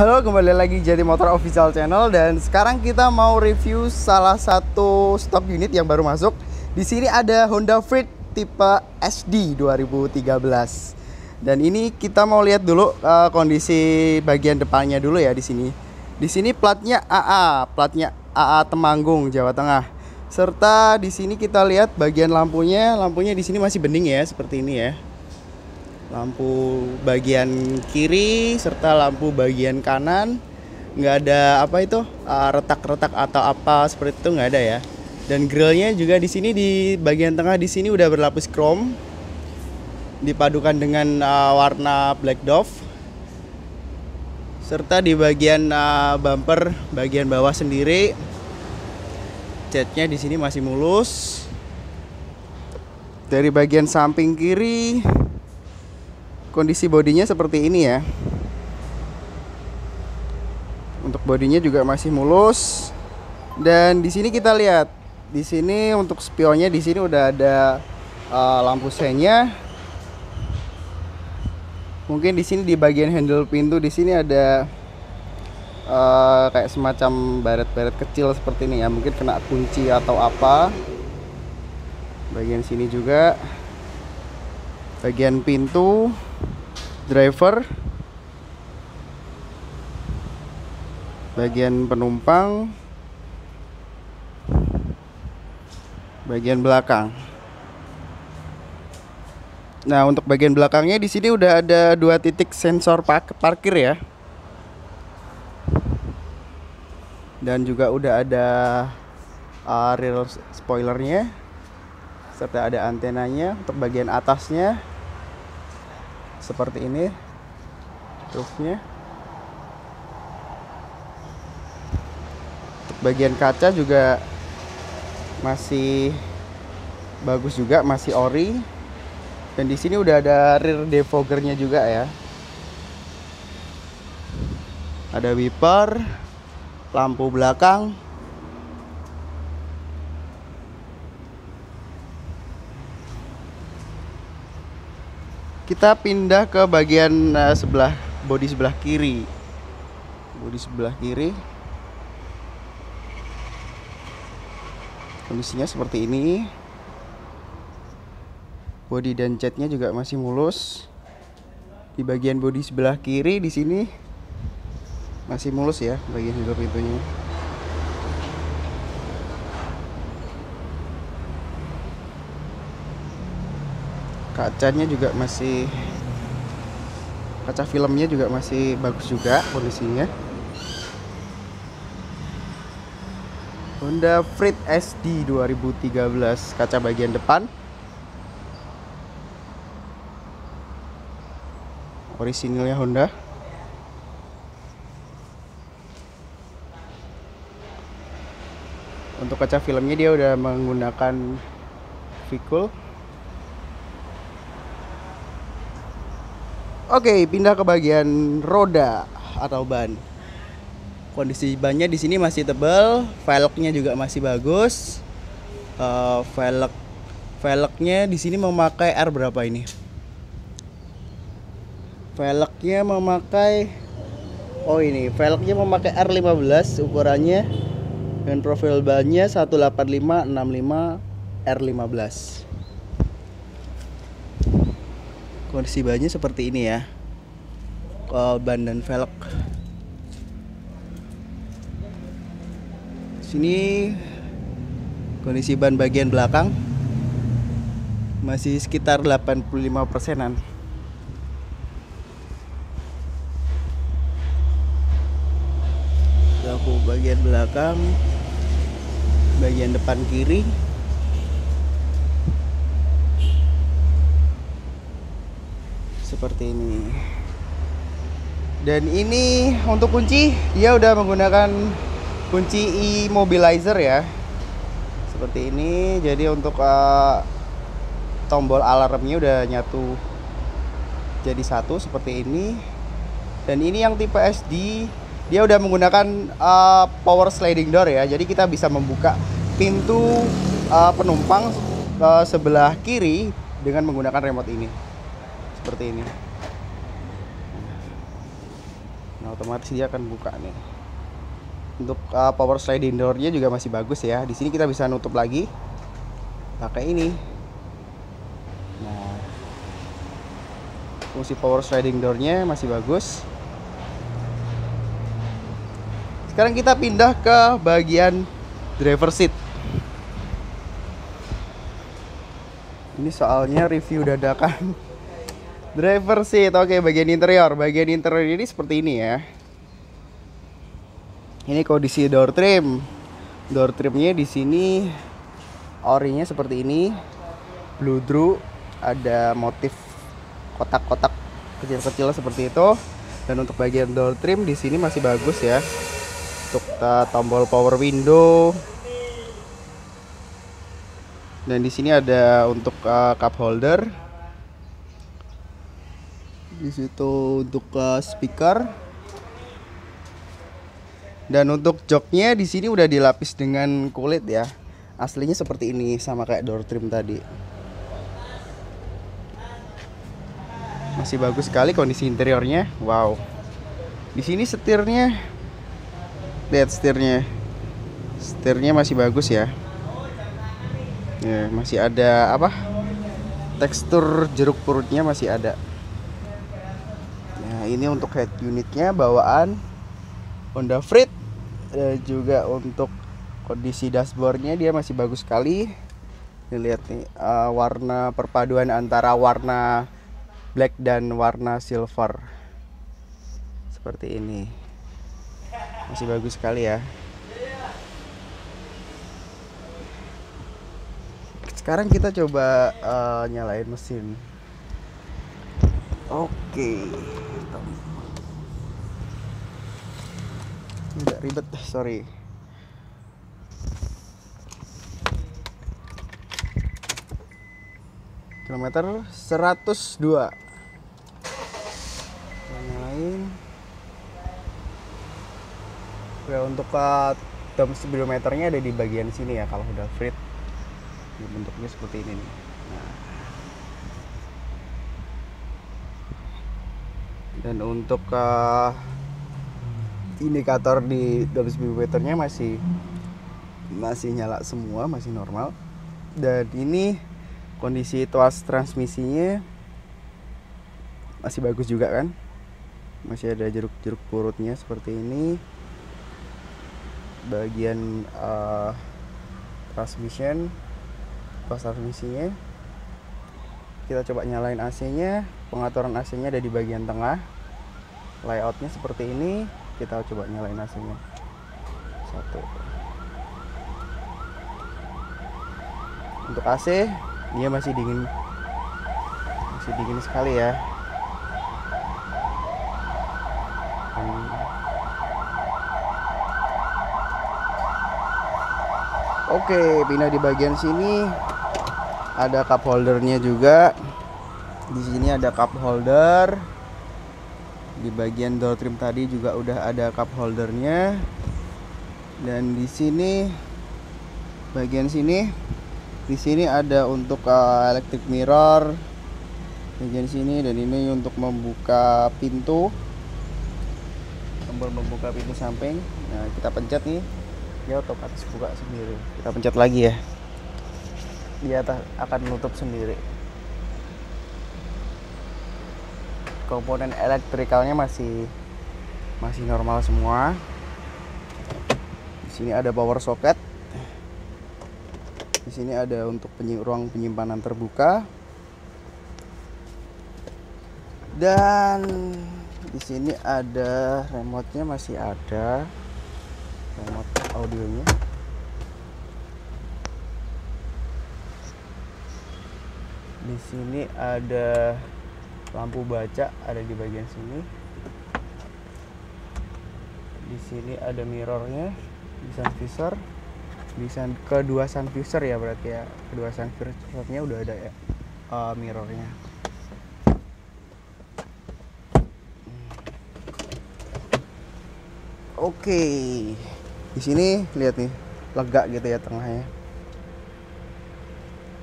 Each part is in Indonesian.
Halo, kembali lagi jadi Motor Official Channel dan sekarang kita mau review salah satu stock unit yang baru masuk. Di sini ada Honda Freed tipe SD 2013. Dan ini kita mau lihat dulu uh, kondisi bagian depannya dulu ya di sini. Di sini platnya AA, platnya AA Temanggung, Jawa Tengah. Serta di sini kita lihat bagian lampunya, lampunya di sini masih bening ya, seperti ini ya lampu bagian kiri serta lampu bagian kanan. Nggak ada apa itu uh, retak-retak atau apa seperti itu nggak ada ya. Dan grillnya juga di sini di bagian tengah di sini udah berlapis chrome. Dipadukan dengan uh, warna black dove. Serta di bagian uh, bumper bagian bawah sendiri catnya di sini masih mulus. Dari bagian samping kiri kondisi bodinya seperti ini ya. Untuk bodinya juga masih mulus. Dan di sini kita lihat di sini untuk spionnya di sini udah ada uh, lampu senya. Mungkin di sini di bagian handle pintu di sini ada uh, kayak semacam baret-baret kecil seperti ini ya. Mungkin kena kunci atau apa. Bagian sini juga. Bagian pintu driver bagian penumpang bagian belakang. Nah untuk bagian belakangnya di sini udah ada dua titik sensor park parkir ya. Dan juga udah ada uh, rear spoilernya serta ada antenanya untuk bagian atasnya seperti ini. Roofnya. Bagian kaca juga masih bagus juga masih ori. Dan di sini udah ada rear defoggernya juga ya. Ada wiper lampu belakang kita pindah ke bagian uh, sebelah bodi sebelah kiri. Bodi sebelah kiri. Kondisinya seperti ini. Bodi dan catnya juga masih mulus. Di bagian bodi sebelah kiri di sini masih mulus ya bagian hidup pintunya kacanya juga masih kaca filmnya juga masih bagus juga kondisinya. Honda Freed SD 2013 kaca bagian depan. Orisinilnya Honda. Untuk kaca filmnya dia udah menggunakan Vicul Oke, pindah ke bagian roda atau ban. Kondisi bannya di sini masih tebal, velgnya juga masih bagus. Uh, velg velgnya di sini memakai R berapa ini? Velgnya memakai Oh ini, velgnya memakai R15 ukurannya dan profil bannya 18565 R15 kondisi bannya seperti ini ya. Ban dan velg. Sini kondisi ban bagian belakang masih sekitar 85 persenan. Bagian belakang bagian depan kiri seperti ini. Dan ini untuk kunci dia udah menggunakan kunci immobilizer ya. Seperti ini jadi untuk uh, tombol alarmnya udah nyatu jadi satu seperti ini. Dan ini yang tipe SD dia udah menggunakan uh, power sliding door ya. Jadi kita bisa membuka pintu uh, penumpang uh, sebelah kiri dengan menggunakan remote ini seperti ini. Nah, otomatis dia akan buka nih. Untuk uh, power sliding doornya juga masih bagus ya. Di sini kita bisa nutup lagi. Pakai ini. Nah. Fungsi power sliding doornya masih bagus. Sekarang kita pindah ke bagian driver seat. Ini soalnya review dadakan Driver seat, oke bagian interior. Bagian interior ini seperti ini ya. Ini kondisi door trim. Door trimnya di sini orinya seperti ini. Blue drew, ada motif kotak-kotak kecil-kecil seperti itu. Dan untuk bagian door trim di sini masih bagus ya. Untuk uh, tombol power window. Dan di sini ada untuk uh, cup holder di situ untuk uh, speaker. Dan untuk joknya di sini udah dilapis dengan kulit ya. Aslinya seperti ini sama kayak door trim tadi. Masih bagus sekali kondisi interiornya. Wow. Di sini setirnya. Lihat setirnya. Setirnya masih bagus ya. Ya masih ada apa? Tekstur jeruk purutnya masih ada ini untuk head unitnya bawaan Honda Freed dan juga untuk kondisi dashboardnya dia masih bagus sekali. Ini lihat nih uh, warna perpaduan antara warna black dan warna silver seperti ini masih bagus sekali ya. Sekarang kita coba uh, nyalain mesin. Oke. Okay. Tidak ribet, sorry. Kilometer 102. Nyalain. Ya untuk uh, dom speedometernya ada di bagian sini ya kalau udah free. Bentuknya seperti ini nih. Nah. dan untuk uh, indikator di WSB meternya masih masih nyala semua masih normal. Dan ini kondisi tuas transmisinya masih bagus juga kan? Masih ada jeruk-jeruk purutnya seperti ini. Bagian uh, transmission tuas transmisinya. Kita coba nyalain AC nya pengaturan AC nya ada di bagian tengah. Layoutnya seperti ini kita coba nyalain AC nya. Satu. Untuk AC dia masih dingin. Masih dingin sekali ya. Oke, pindah di bagian sini. Ada cup holdernya juga. Di sini ada cup holder di bagian door trim tadi juga udah ada cup holdernya. Dan di sini bagian sini di sini ada untuk uh, electric mirror. Bagian sini dan ini untuk membuka pintu. Tombol membuka pintu samping. Nah kita pencet nih. Dia otomatis buka sendiri. Kita pencet lagi ya. Dia akan menutup sendiri komponen elektrikalnya masih masih normal semua. Di sini ada power socket. Di sini ada untuk ruang penyimpanan terbuka. Dan di sini ada remote-nya masih ada. Remote audionya. Di sini ada lampu baca ada di bagian sini. Di sini ada mirrornya di sun visor di kedua sun visor ya berarti ya. Kedua sun visornya udah ada ya uh, mirrornya. Oke okay. di sini lihat nih lega gitu ya tengahnya.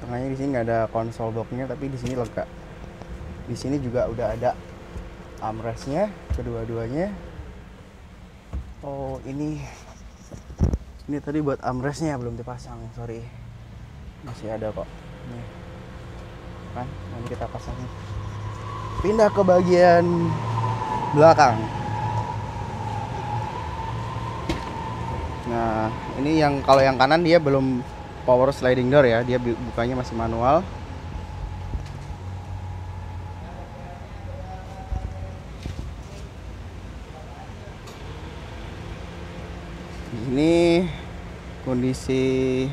Tengahnya di sini nggak ada konsol boxnya tapi di sini lega di sini juga udah ada armrestnya kedua-duanya. Oh ini ini tadi buat armrestnya belum dipasang sorry. Masih ada kok. Nih kan nanti kita pasangin pindah ke bagian belakang. Nah ini yang kalau yang kanan dia belum power sliding door ya dia bukanya masih manual ini kondisi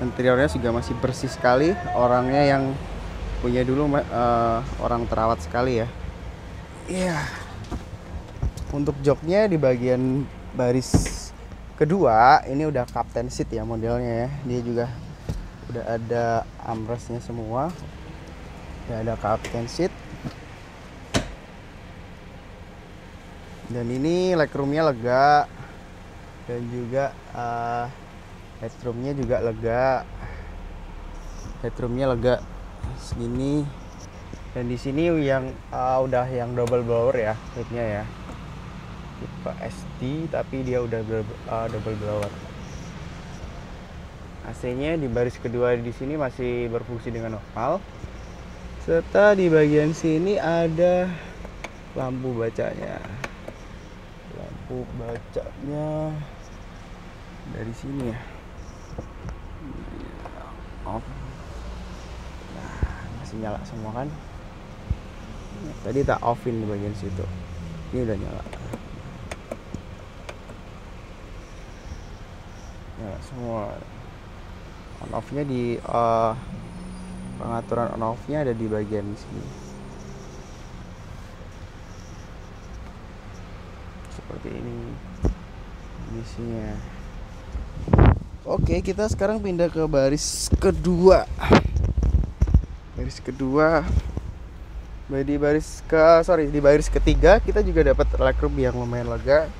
interiornya juga masih bersih sekali. Orangnya yang punya dulu uh, orang terawat sekali ya. Iya. Yeah. untuk joknya di bagian baris kedua ini udah captain seat ya modelnya ya. Dia juga udah ada armrestnya semua. Udah ada captain seat. Dan ini legroomnya lega dan juga uh, headroomnya juga lega. Headroomnya lega. Segini. Dan di sini yang uh, udah yang double blower ya headnya ya. Tipe SD tapi dia udah uh, double blower. AC-nya di baris kedua di sini masih berfungsi dengan normal serta di bagian sini ada lampu bacanya. Lampu bacanya dari sini ya. Off nah masih nyala semua kan? Tadi tak offin di bagian situ. Ini udah nyala. Nyala semua. On off nya di uh, pengaturan on off nya ada di bagian sini. Seperti ini isinya Oke, kita sekarang pindah ke baris kedua. Baris kedua. Di baris ke sorry di baris ketiga kita juga dapat legroom yang lumayan lega.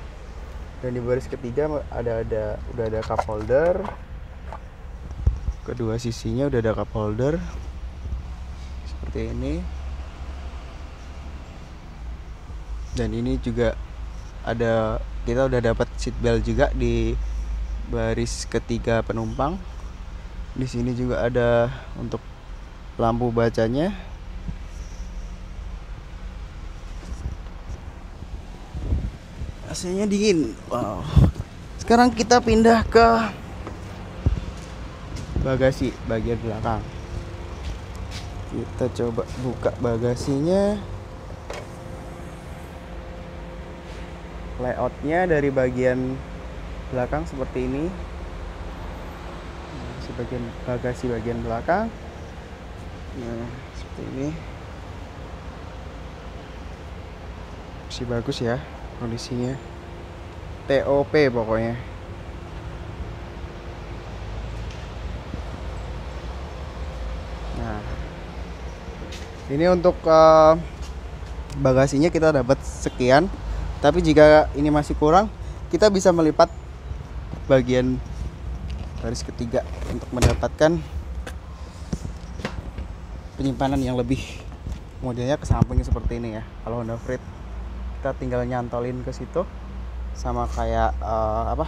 Dan di baris ketiga ada ada udah ada cup holder. Kedua sisinya udah ada cup holder. Seperti ini. Dan ini juga ada kita udah dapat seat belt juga di baris ketiga penumpang. Di sini juga ada untuk lampu bacanya. AC-nya dingin. Wow. Sekarang kita pindah ke bagasi bagian belakang. Kita coba buka bagasinya. Layoutnya dari bagian belakang seperti ini. Nah, sebagian bagasi bagian belakang. Nah seperti ini. Masih bagus ya kondisinya. TOP pokoknya. Nah ini untuk uh, bagasinya kita dapat sekian. Tapi jika ini masih kurang kita bisa melipat bagian baris ketiga untuk mendapatkan penyimpanan yang lebih modelnya ke sampingnya seperti ini ya. Kalau Honda Freed kita tinggal nyantolin ke situ sama kayak uh, apa?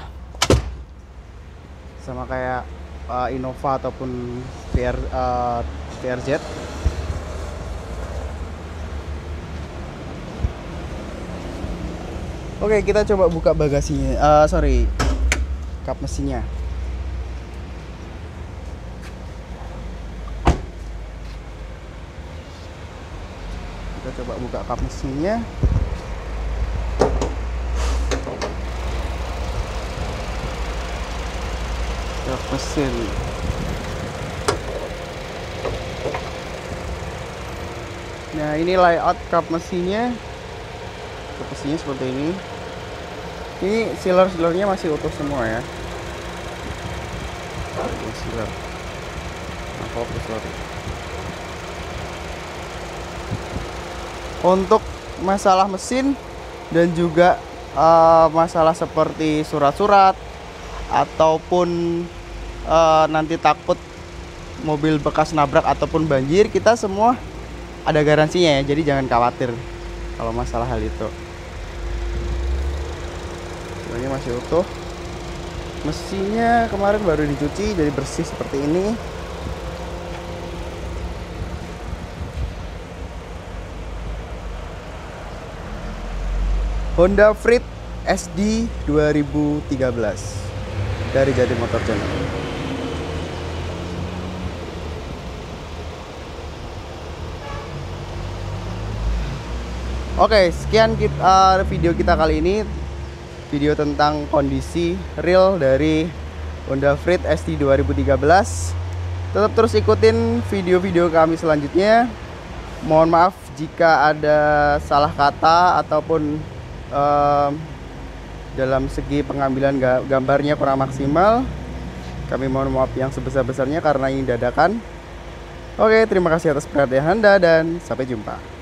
Sama kayak uh, Innova ataupun VR uh, VRZ Oke kita coba buka bagasinya uh, sorry kap mesinnya kita coba buka kap mesinnya kap mesin. Nah ini layout kap mesinnya kap mesinnya seperti ini. Ini sealer sealernya masih utuh semua ya sealer nah, untuk masalah mesin dan juga uh, masalah seperti surat-surat ataupun uh, nanti takut mobil bekas nabrak ataupun banjir kita semua ada garansinya ya. Jadi jangan khawatir kalau masalah hal itu. Ini masih utuh. Mesinnya kemarin baru dicuci jadi bersih seperti ini. Honda Freed SD 2013 dari Jadi Motor Channel. Oke, sekian kita, video kita kali ini. Video tentang kondisi real dari Honda Freed SD 2013. Tetap terus ikutin video-video kami selanjutnya. Mohon maaf jika ada salah kata ataupun um, dalam segi pengambilan gambarnya kurang maksimal. Kami mohon maaf yang sebesar-besarnya karena ini dadakan. Oke, terima kasih atas perhatian Anda dan sampai jumpa.